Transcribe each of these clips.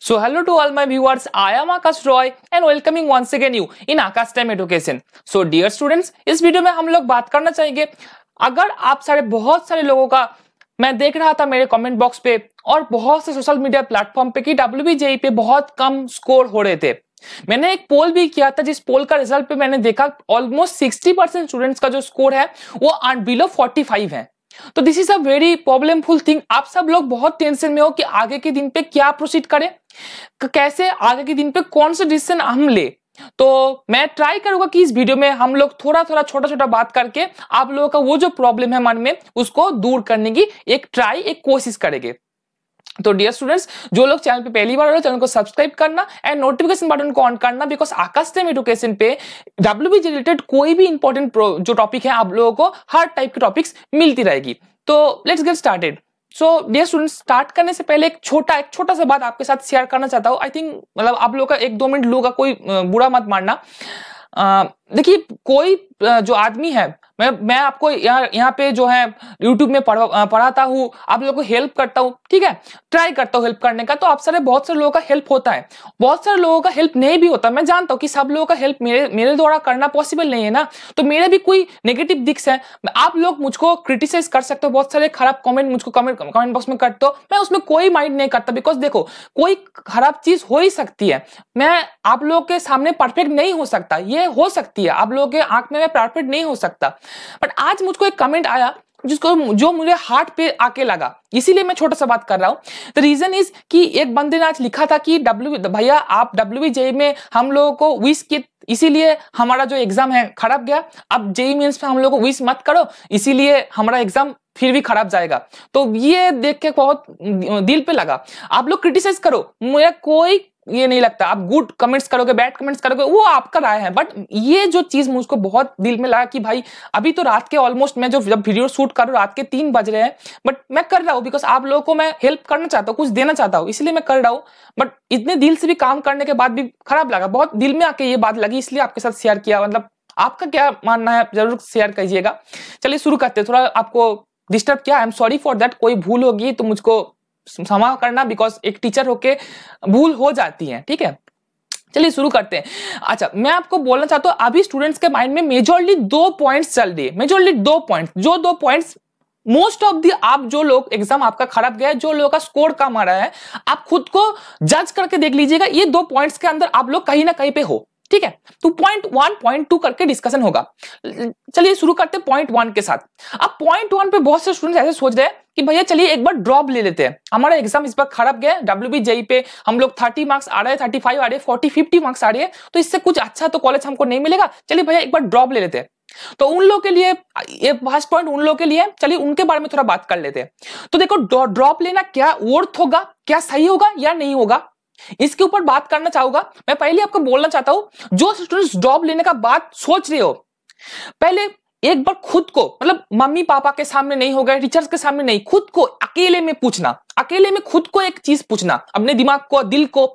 So hello to all my viewers, I am Akash Roy and welcoming once again you in Akash Time Education. So dear students, इस video में हम लोग बात करना चाहेंगे। अगर आप सारे बहुत सारे लोगों का मैं देख रहा था मेरे कमेंट बॉक्स पे और बहुत से सोशल मीडिया प्लेटफॉर्म पे कि डब्ल्यू पे बहुत कम स्कोर हो रहे थे। मैंने एक पोल भी किया था जिस पोल का रिज़ल्ट पे मैंने देखा ऑलमोस्ट 60 परसेंट स्टूडेंट्स का जो स्कोर है वो बिलो 45 है। तो this is a very problemful thing आप सब लोग बहुत टेंशन में हो कि आगे के दिन पे क्या प्रोसीड करें? कैसे आगे के दिन पे कौन सा डिसीज़न हम ले? तो मैं ट्राई करूँगा कि इस वीडियो में हम लोग थोड़ा थोड़ा छोटा छोटा बात करके आप लोगों का वो जो प्रॉब्लम है मन में, उसको दूर करने की एक ट्राई एक कोशिश करेंगे। तो डियर स्टूडेंट्स जो लोग चैनल पे पहली बार हो चैनल को सब्सक्राइब करना एंड नोटिफिकेशन बटन को ऑन करना बिकॉज़ आकाश टाइम एजुकेशन पे डब्ल्यू बी रिलेटेड कोई भी इंपॉर्टेंट जो टॉपिक है, आप लोगों को हर टाइप की टॉपिक्स मिलती रहेगी। तो let's get started so dear students start करने से पहले एक छोटा एक छोटा सा बात आपके साथ शेयर करना चाहता हूँ। आई थिंक मतलब आप लोगों का एक दो मिनट लोगों का कोई बुरा मत मानना। देखिए, कोई जो आदमी है मैं मैं आपको यहाँ यहाँ पे जो है यूट्यूब में पढ़ा पढ़ाता हूँ, आप लोगों को हेल्प करता हूँ, ठीक है? ट्राई करता हूँ हेल्प करने का तो आप सारे, बहुत सारे लोगों का हेल्प होता है। बहुत सारे लोगों का हेल्प नहीं भी होता, मैं जानता हूँ कि सब लोगों का हेल्प मेरे मेरे द्वारा करना पॉसिबल नहीं है ना तो मेरे भी कोई नेगेटिव दिक्स है। आप लोग मुझको क्रिटिसाइज कर सकते हो, बहुत सारे खराब कॉमेंट मुझको कमेंट कमेंट बॉक्स में करते हो, मैं उसमें कोई माइंड नहीं करता बिकॉज़ देखो, कोई खराब चीज़ हो ही सकती है। मैं, आप लोगों के सामने परफेक्ट नहीं हो सकता, ये हो सकती है, आप लोगों के आँख में मैं परफेक्ट नहीं हो सकता। बट आज मुझको एक कमेंट आया, जिसको जो मुझे हार्ट पे आके लगा। इसीलिए मैं छोटा सा बात कर रहा हूँ। द रीजन इज़ कि एक बंदे ने आज लिखा था कि डब्ल्यू भैया आप डब्ल्यू जे में हम लोगों को विश की इसीलिए हमारा जो एग्ज़ाम है खराब गया। अब जेई मीन्स में हम लोग को विश मत करो, इसीलिए हमारा एग्ज़ाम फिर भी खराब जाएगा। तो ये देख के बहुत दिल पे लगा। आप लोग क्रिटिसाइज करो। मुझे कोई ये नहीं लगता। आप गुड कमेंट्स करोगे बैड कमेंट्स करोगे, वो आपका राय है। बट ये जो चीज़ मुझको बहुत दिल में लगा कि भाई, अभी तो रात के ऑलमोस्ट मैं जो जब वीडियो शूट कर रहा हूँ रात के तीन बज रहे हैं। बट मैं कर रहा हूँ बिकॉज़ आप लोगों को मैं हेल्प करना चाहता हूँ, कुछ देना चाहता हूँ, इसलिए मैं कर रहा हूँ। बट इतने दिल से भी काम करने के बाद भी खराब लगा। बहुत दिल में आके ये बात लगी, इसलिए आपके साथ शेयर किया। मतलब आपका क्या मानना है, ज़रूर शेयर कीजिएगा। चलिए शुरू करते थोड़ा आपको डिस्टर्ब किया। I am sorry for that कोई भूल होगी तो मुझको क्षमा करना बिकॉज़ एक टीचर होके भूल हो जाती है, ठीक है? चलिए शुरू करते हैं। अच्छा मैं आपको बोलना चाहता हूँ, अभी स्टूडेंट्स के माइंड में मेजोरली दो पॉइंट्स चल रही है मेजोरली दो पॉइंट्स जो दो पॉइंट्स मोस्ट ऑफ़ दी आप जो लोग एग्ज़ाम आपका खराब गया है, जो लोगों का स्कोर कम आ रहा है, आप खुद को जज करके देख लीजिएगा, ये दो पॉइंट्स के अंदर आप लोग कहीं ना कहीं पे हो। ठीक है? तो पॉइंट वन पॉइंट टू करके डिस्कशन होगा। चलिए शुरू करते हैं पॉइंट वन के साथ। अब पॉइंट वन पे बहुत से स्टूडेंट्स ऐसे सोच रहे हैं कि भैया चलिए एक बार ड्रॉप ले लेते हैं। हमारा एग्ज़ाम इस बार खराब गया डब्ल्यू बी जेई पे हम लोग थर्टी मार्क्स आ रहे हैं थर्टी फाइव आ रहे फोर्टी फिफ्टी मार्क्स आ रहे हैं। तो इससे कुछ अच्छा तो कॉलेज हमको नहीं मिलेगा। चलिए भैया एक बार ड्रॉप ले लेते हैं। तो उन लोग के लिए, ये फ़र्स्ट पॉइंट उन लोग के लिए चलिए उनके बारे में थोड़ा बात कर लेते हैं। तो देखो ड्रॉप लेना क्या वर्थ होगा, क्या सही होगा या नहीं होगा? इसके ऊपर बात करना चाहूँगा। मैं पहले आपको बोलना चाहता हूँ, जो स्टूडेंट्स जॉब लेने का बात सोच रहे हो, पहले एक बार खुद को मतलब मम्मी पापा के सामने नहीं हो गए टीचर्स के सामने नहीं, खुद को अकेले में पूछना, अकेले में खुद को एक चीज़ पूछना, अपने दिमाग को, दिल को,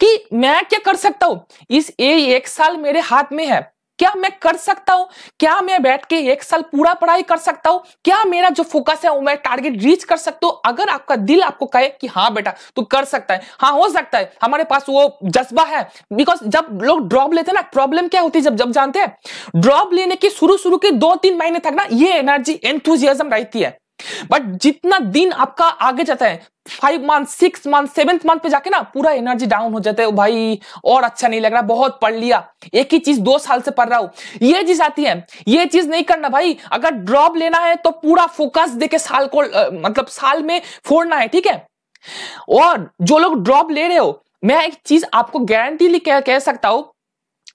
कि मैं क्या कर सकता हूँ? इस ए, एक साल मेरे हाथ में है। क्या मैं कर सकता हूँ? क्या मैं बैठ के एक साल पूरा पढ़ाई कर सकता हूँ? क्या मेरा जो फोकस है वो मैं टारगेट रीच कर सकता हूँ? अगर आपका दिल आपको कहे कि हाँ बेटा, तू कर सकता है। हाँ हो सकता है। हमारे पास वो जज्बा है। बिकॉज़ जब लोग ड्रॉप लेते हैं ना प्रॉब्लम क्या होती है जब जब जानते हैं? ड्रॉप लेने के शुरू शुरू के दो तीन महीने तक ना ये एनर्जी एंथुजियाजम रहती है। बट जितना दिन आपका आगे जाता है five month six month seventh month पे जाके ना पूरा एनर्जी डाउन हो जाता है भाई और अच्छा नहीं लग रहा बहुत पढ़ लिया एक ही चीज़ दो साल से पढ़ रहा हूँ। ये चीज़ आती है ये चीज़ नहीं करना भाई अगर ड्रॉप लेना है तो पूरा फोकस देके साल को मतलब साल में फोड़ना है ठीक है? और जो लोग ड्रॉप ले रहे हो मैं एक चीज़ आपको गारंटी कह, कह सकता हूँ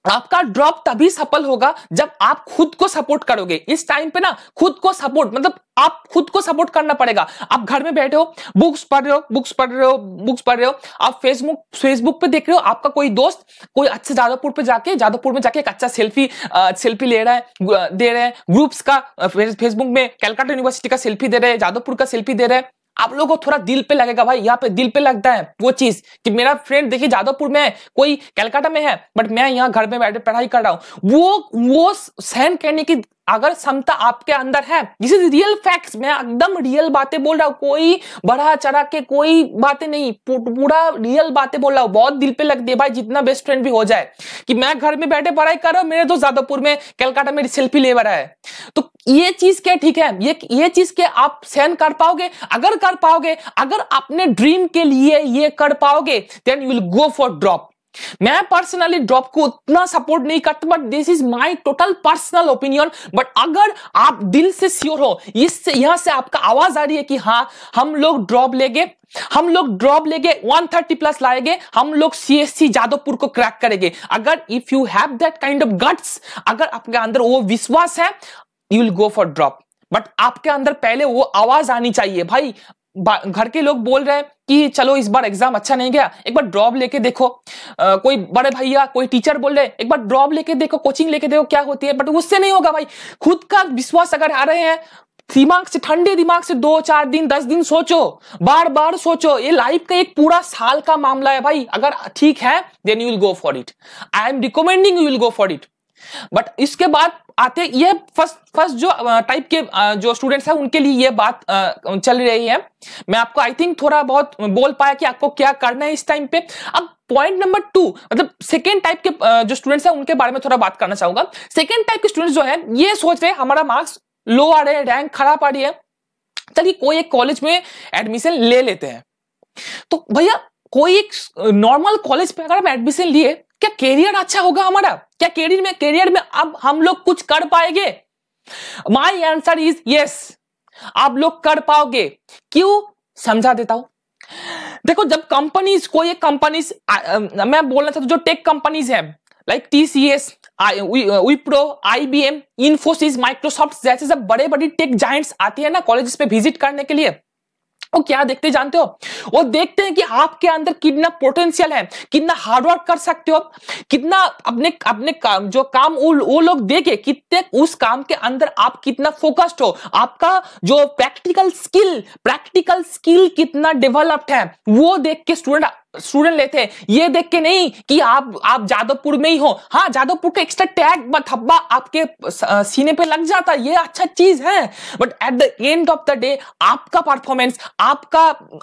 आपका ड्रॉप तभी सफल होगा जब आप खुद को सपोर्ट करोगे। इस टाइम पे ना खुद को सपोर्ट मतलब आप खुद को सपोर्ट करना पड़ेगा। आप घर में बैठे हो बुक्स पढ़ रहे हो बुक्स पढ़ रहे हो बुक्स पढ़ रहे हो, आप फेसबुक फेसबुक पे देख रहे हो, आपका कोई दोस्त कोई अच्छे जादवपुर पे जाके, जादवपुर में जाके एक अच्छा सेल्फी सेल्फी ले रहा है दे रहे हैं। ग्रुप्स का फेसबुक में कैलकाटा यूनिवर्सिटी का सेल्फी दे रहे हैं, जादवपुर का सेल्फी दे रहे हैं। आप लोगों को थोड़ा दिल पे लगेगा, भाई, यहाँ पे दिल पे लगता है वो चीज़ कि मेरा फ्रेंड देखिए, जादवपुर में है, कोई कलकत्ता में है बट मैं यहाँ घर में बैठे पढ़ाई कर रहा हूँ। वो वो सहन करने की अगर क्षमता आपके अंदर है दिस इज़ रियल फैक्ट्स मैं एकदम रियल बातें बोल रहा हूँ, कोई बढ़ा चढ़ा के कोई बातें नहीं पूरा रियल बातें बोल रहा हूँ, बहुत दिल पे लगती है भाई, जितना बेस्ट फ्रेंड भी हो जाए, कि मैं घर में बैठे पढ़ाई कर रहा हूँ, मेरे तो जादवपुर में कलकत्ता में सेल्फी ले रहा है। तो ये चीज़ क्या ठीक है? ये ये चीज़ क्या आप सहन कर पाओगे? अगर कर पाओगे, अगर अपने ड्रीम के लिए ये कर पाओगे then you will go for drop मैं पर्सनली ड्रॉप को उतना सपोर्ट नहीं करता but this is my total personal opinion but अगर आप दिल से श्योर हो, इससे, यहाँ से आपका आवाज़ आ रही है कि हाँ हम लोग ड्रॉप लेंगे, हम लोग ड्रॉप लेंगे 130 प्लस लाएँगे, हम लोग सीएससी जादवपुर को क्रैक करेंगे। अगर if you have that kind of guts अगर आपके अंदर वो विश्वास है you will go for drop but आपके अंदर पहले वो आवाज़ आनी चाहिए, भाई घर के लोग बोल रहे हैं कि चलो इस बार एग्ज़ाम अच्छा नहीं गया एक बार ड्रॉप लेके देखो। आ, कोई बड़े भैया कोई टीचर बोल रहे हैं एक बार ड्रॉप लेके देखो कोचिंग लेके देखो क्या होती है। बट उससे नहीं होगा भाई। खुद का विश्वास अगर आ रहे हैं दिमाग से ठंडे दिमाग से दो चार दिन दस दिन सोचो। बार बार सोचो। ये लाइफ का एक पूरा साल का मामला है भाई। अगर ठीक है then you will go for it I am recommending you will go for it but इसके बाद आते, ये फ़र्स्ट फ़र्स्ट जो टाइप के जो स्टूडेंट्स हैं, उनके लिए ये बात चल रही है। मैं आपको आई थिंक थोड़ा बहुत बोल पाया कि आपको क्या करना है इस टाइम पे। अब पॉइंट नंबर टू मतलब सेकेंड टाइप के जो स्टूडेंट्स हैं, उनके बारे में थोड़ा बात करना चाहूँगा। सेकेंड टाइप के स्टूडेंट्स जो है, ये सोच रहे हमारा मार्क्स लो आ रहे हैं रैंक खराब आ रही है। चलिए कोई एक कॉलेज में एडमिशन ले लेते हैं। तो भैया, कोई एक नॉर्मल कॉलेज पे अगर हम एडमिशन लिए क्या कैरियर अच्छा होगा हमारा? क्या कैरियर में कैरियर में अब हम लोग कुछ कर पाएँगे? माई आंसर इज़ यस आप लोग कर पाओगे। क्यों? समझा देता हूँ। देखो, जब कंपनीज़ कोई एक कंपनीज़ मैं बोलना चाहता हूँ जो टेक कंपनीज़ है like TCS Wipro IBM Infosys Microsoft जैसे सब बड़े बड़ी टेक जाइंट्स आती है ना कॉलेजेस पे विज़िट करने के लिए वो क्या देखते जानते हो? वो देखते हैं कि आपके अंदर कितना पोटेंशियल है कितना हार्डवर्क कर सकते हो कितना अपने अपने काम जो काम वो, वो लोग देखे कितने उस काम के अंदर आप कितना फोकस्ड हो आपका जो प्रैक्टिकल स्किल प्रैक्टिकल स्किल कितना डेवलप्ड है वो देख के स्टूडेंट स्टूडेंट लेते हैं। ये देख के नहीं कि आप आप जादवपुर में ही हो। हाँ जादवपुर का एक्स्ट्रा टैग धब्बा आपके सीने पे लग जाता ये अच्छा चीज़ है। But at the end of the day आपका परफॉर्मेंस आपका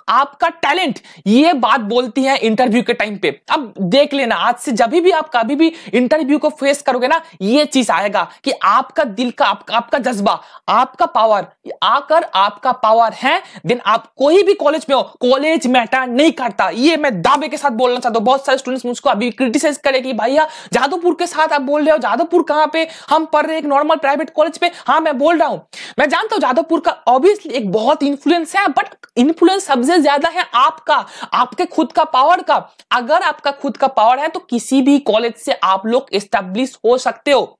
आपका टैलेंट ये बात बोलती है इंटरव्यू के टाइम पे। अब देख लेना आज से जब भी आप कभी भी इंटरव्यू को फेस करोगे ना ये चीज़ आएगा कि आपका दिल का आपका, आपका जज्बा आपका पावर आकर आपका पावर है देन आप कोई भी कॉलेज में हो कॉलेज मैटर नहीं करता। ये मैं दावे के साथ बोलना चाहता हूँ। बहुत सारे स्टूडेंट्स मुझको अभी क्रिटिसाइज करे कि भैया, जादवपुर के साथ आप बोल रहे हो, जादवपुर कहाँ पे? हम पढ़ रहे एक नॉर्मल प्राइवेट कॉलेज पे। हाँ मैं बोल रहा हूँ। मैं जानता हूँ जादवपुर का ऑब्वियसली एक बहुत इन्फ्लुएंस है बट इन्फ्लुएंस सबसे ज़्यादा है आपका, आपके खुद का पावर का। अगर आपका खुद का पावर है तो किसी भी कॉलेज से आप लोग एस्टेब्लिश हो सकते हो।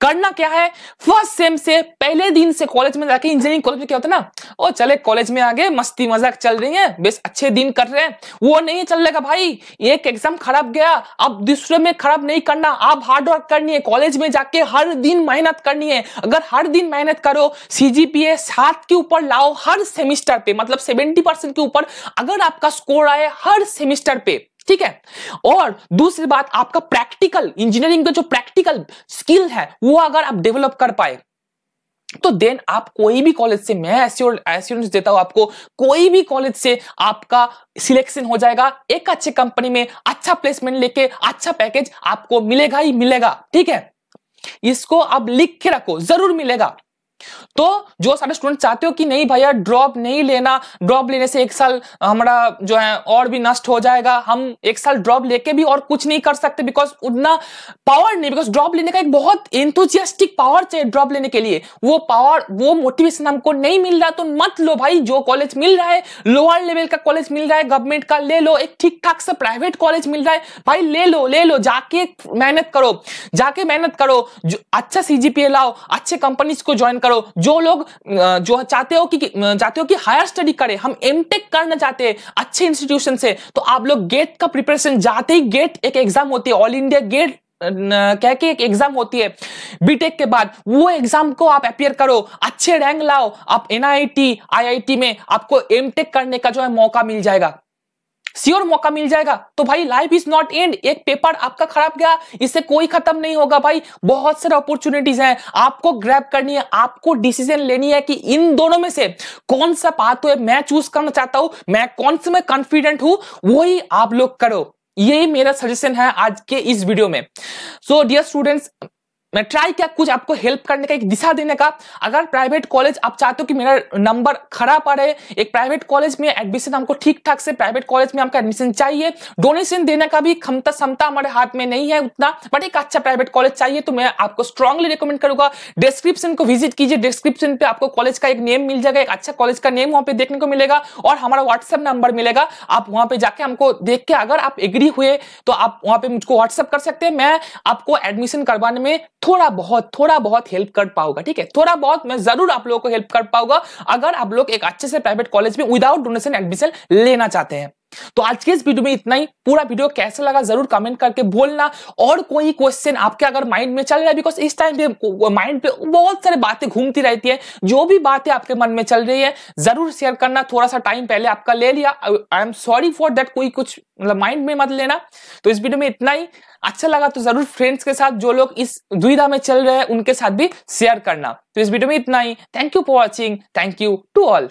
करना क्या है? फ़र्स्ट सेम से पहले दिन से कॉलेज में जाके इंजीनियरिंग कॉलेज में क्या होता है ना? ओ, चले कॉलेज में आगे, मस्ती मज़ाक चल रही है, बेस अच्छे दिन कर रहे हैं। वो नहीं चल रहेगा भाई, एक एग्ज़ाम खराब गया, अब दूसरे में खराब नहीं करना, आप हार्ड वर्क करनी है कॉलेज में जाके हर दिन मेहनत करनी है। अगर हर दिन मेहनत करो सीजीपीए सात के ऊपर लाओ हर सेमिस्टर पे मतलब सेवेंटी परसेंट के ऊपर, अगर आपका स्कोर आए हर सेमिस्टर पे ठीक है? और दूसरी बात, आपका प्रैक्टिकल इंजीनियरिंग का जो प्रैक्टिकल स्किल है, वो अगर आप डेवलप कर पाए तो देन आप कोई भी कॉलेज से, मैं एश्योरेंस देता हूँ आपको, कोई भी कॉलेज से आपका सिलेक्शन हो जाएगा। एक अच्छे कंपनी में अच्छा प्लेसमेंट लेके अच्छा पैकेज आपको मिलेगा ही मिलेगा। ठीक है? इसको आप लिख के रखो, ज़रूर मिलेगा। तो जो सारे स्टूडेंट चाहते हो कि नहीं भैया ड्रॉप नहीं लेना ड्रॉप लेने से एक साल हमारा जो है और भी नष्ट हो जाएगा। हम एक साल ड्रॉप लेके भी और कुछ नहीं कर सकते बिकॉज़ उतना पावर नहीं बिकॉज़ ड्रॉप लेने का एक बहुत एंथुजियास्टिक पावर चाहिए ड्रॉप लेने के लिए। वो पावर वो मोटिवेशन हमको नहीं मिल रहा तो मत लो भाई। जो कॉलेज मिल रहा है लोअर लेवल का कॉलेज मिल रहा है गवर्नमेंट का ले लो, एक ठीक ठाक से प्राइवेट कॉलेज मिल रहा है। भाई ले लो ले लो, जाके मेहनत करो, जाके मेहनत करो। अच्छा सीजीपीए लाओ, अच्छे कंपनीज़ को ज्वाइन करो। जो लोग जो चाहते हो कि चाहते हो कि हायर स्टडी करें, हम एम करना चाहते हैं, अच्छे इंस्टीट्यूशन से तो आप लोग गेट का प्रिपरेशन जाते ही गेट एक एग्ज़ाम होती है ऑल इंडिया गेट कह के एक एग्ज़ाम होती है बीटेक के बाद, वो एग्ज़ाम को आप अपियर करो, अच्छे रैंक लाओ, आप एनआईटी आईआईटी में आपको एमटेक करने का जो है मौका मिल जाएगा। श्योर मौका मिल जाएगा। तो भाई लाइफ इज़ नॉट एंड एक पेपर आपका खराब गया, इससे कोई खत्म नहीं होगा भाई। बहुत सारे अपॉर्चुनिटीज़ हैं। आपको ग्रैब करनी है, आपको डिसीज़न लेनी है कि इन दोनों में से कौन सा पाथ है, मैं चूज़ करना चाहता हूँ, मैं कौन से में कॉन्फिडेंट हूँ, वही आप लोग करो। यही मेरा सजेशन है आज के इस वीडियो में। सो डियर स्टूडेंट्स मैं ट्राई किया कुछ आपको हेल्प करने का, एक दिशा देने का। अगर प्राइवेट कॉलेज आप चाहते हो कि मेरा नंबर आ रहे एक प्राइवेट कॉलेज में एडमिशन हमको ठीक ठाक से प्राइवेट कॉलेज में हमको एडमिशन चाहिए। डोनेशन देने का भी क्षमता क्षमता हमारे हाथ में नहीं है उतना बट एक अच्छा प्राइवेट कॉलेज चाहिए तो मैं आपको स्ट्रांगली रिकमेंड करूँगा। डिस्क्रिप्शन को विज़िट कीजिए डिस्क्रिप्शन पे आपको कॉलेज का एक नेम मिल जाएगा, एक अच्छा कॉलेज का नेम वहाँ पे देखने को मिलेगा, और हमारा व्हाट्सएप नंबर मिलेगा। आप वहाँ पे जाके हमको देख के अगर आप एग्री हुए तो आप वहाँ पे मुझको व्हाट्सएप कर सकते हैं। मैं आपको एडमिशन करवाने में थोड़ा बहुत थोड़ा बहुत हेल्प कर पाऊँगा ठीक है? थोड़ा बहुत मैं ज़रूर आप लोगों को हेल्प कर पाऊँगा, अगर आप लोग एक अच्छे से प्राइवेट कॉलेज में विदाउट डोनेशन एडमिशन लेना चाहते हैं। तो आज के इस वीडियो में इतना ही। पूरा वीडियो कैसा लगा ज़रूर कमेंट करके बोलना। और कोई क्वेश्चन आपके अगर माइंड में चल रहा है बिकॉज़ इस टाइम पे माइंड पे बहुत सारी बातें घूमती रहती है। जो भी बातें आपके मन में चल रही है, ज़रूर शेयर करना। थोड़ा सा टाइम पहले आपका ले लिया। I am sorry for that कोई कुछ मतलब माइंड में मत लेना। तो इस वीडियो में इतना ही। अच्छा लगा तो ज़रूर फ्रेंड्स के साथ जो लोग इस दुविधा में चल रहे हैं, उनके साथ भी शेयर करना। तो इस वीडियो में इतना ही। Thank you for watching thank you to all